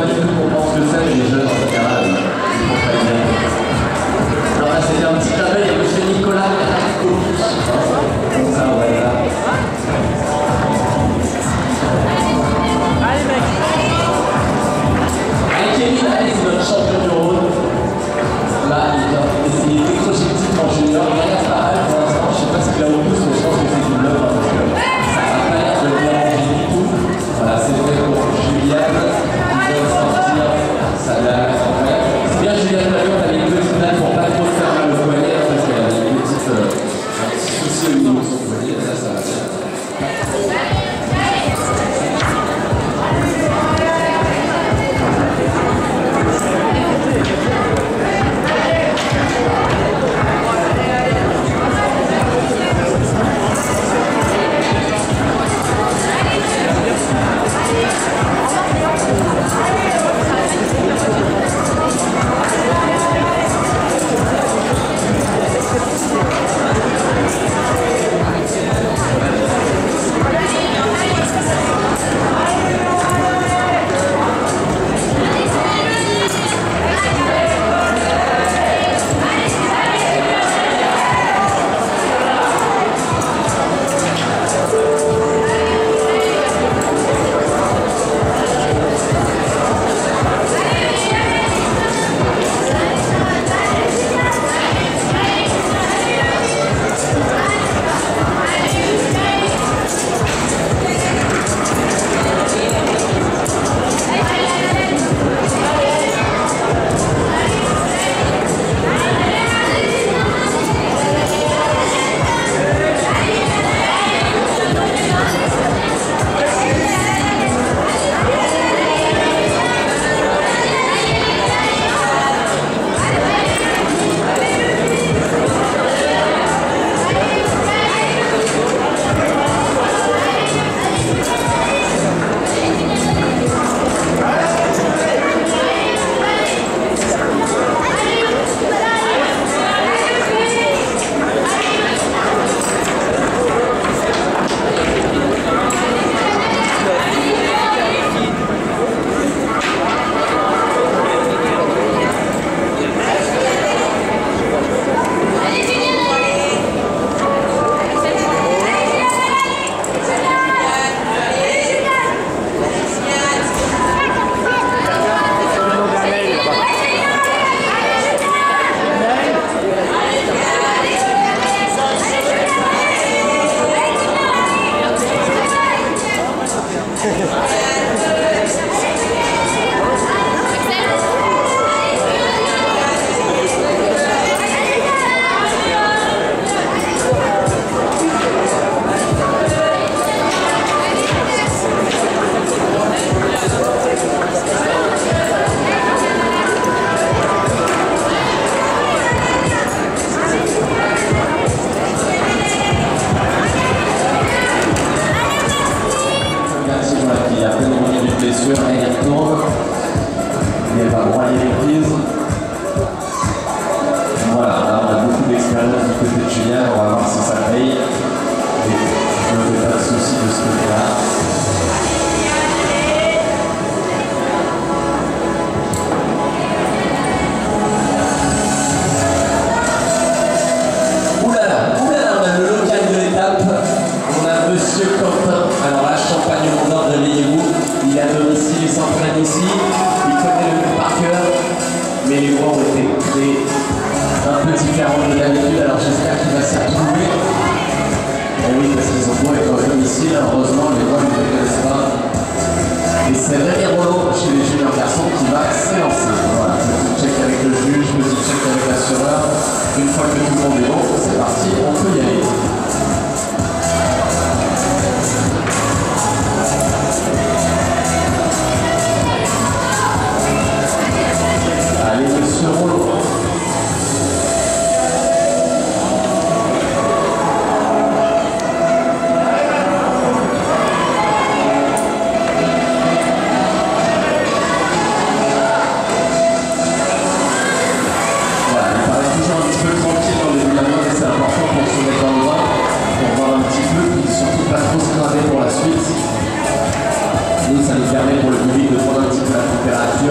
pas du tout pense que ça, les jeunes, en. Alors c'était un petit 对对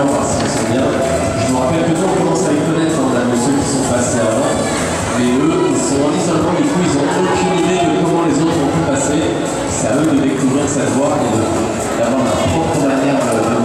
sont bien. Je me rappelle que nous, on commence à les connaître, hein, on a ceux qui sont passés avant. Mais eux, ils sont en isolement, du coup, ils n'ont aucune idée de comment les autres ont pu passer. C'est à eux de découvrir cette voie et d'avoir leur propre manière de